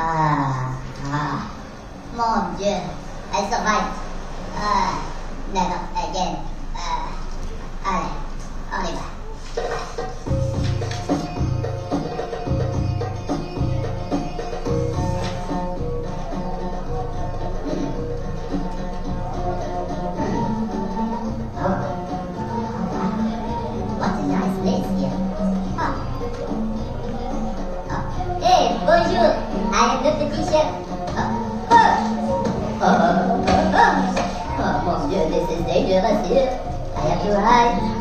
Ah, ah. Mon Dieu, I survived. Ah, never again. Ah, allez, on y va. I am the teacher. Ah. Oh. Oh, oh, oh. oh, mon Dieu, this is dangerous here. I have to hide.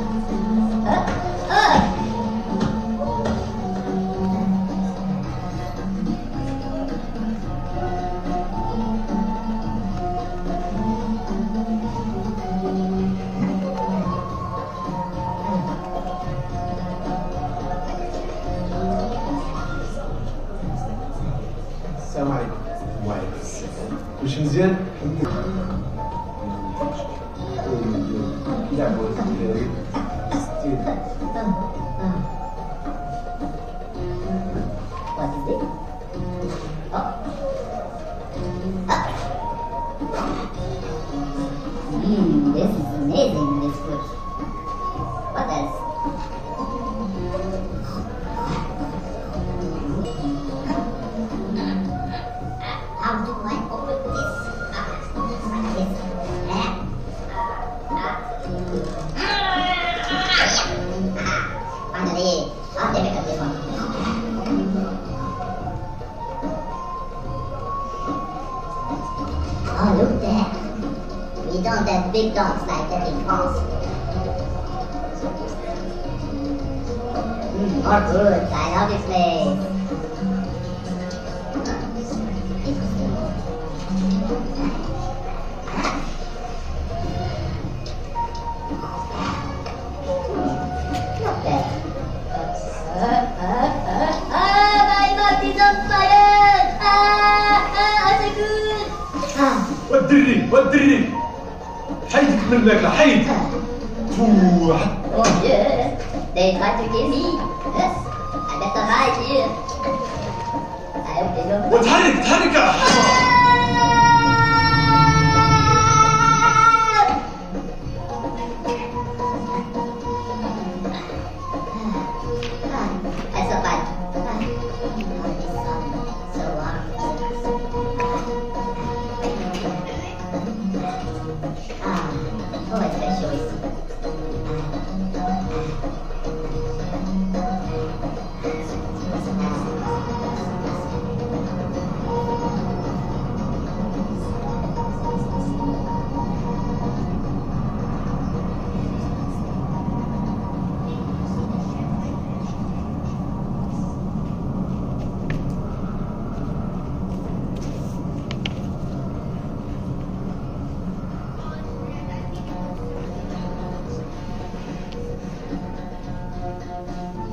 ways. Düşünce that was really still. What is it? Oh. This is amazing. Oh, look there. We don't have big dogs like that in France. Mm, more goods. I love this place. والدري والدري حيدك من الماكله حيد فو حد- oh yeah, they try to kill me. Yes, I better hide here. I hope they don't. وتحرك تحرك Ah, oh, it's very choice.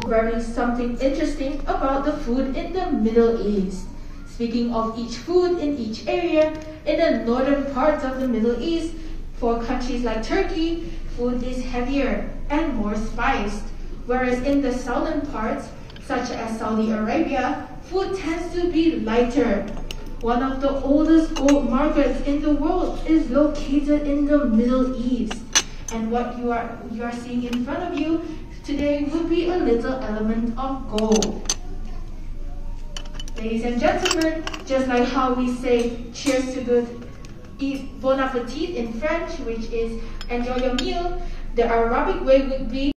Learning something interesting about the food in the Middle East. Speaking of each food in each area, in the northern parts of the Middle East, for countries like Turkey, food is heavier and more spiced, whereas in the southern parts, such as Saudi Arabia, food tends to be lighter. One of the oldest gold markets in the world is located in the Middle East. And what you are you are seeing in front of you today will be a little element of gold. Ladies and gentlemen, just like how we say cheers to good eat bon appetit in French, which is enjoy your meal, the Arabic way would be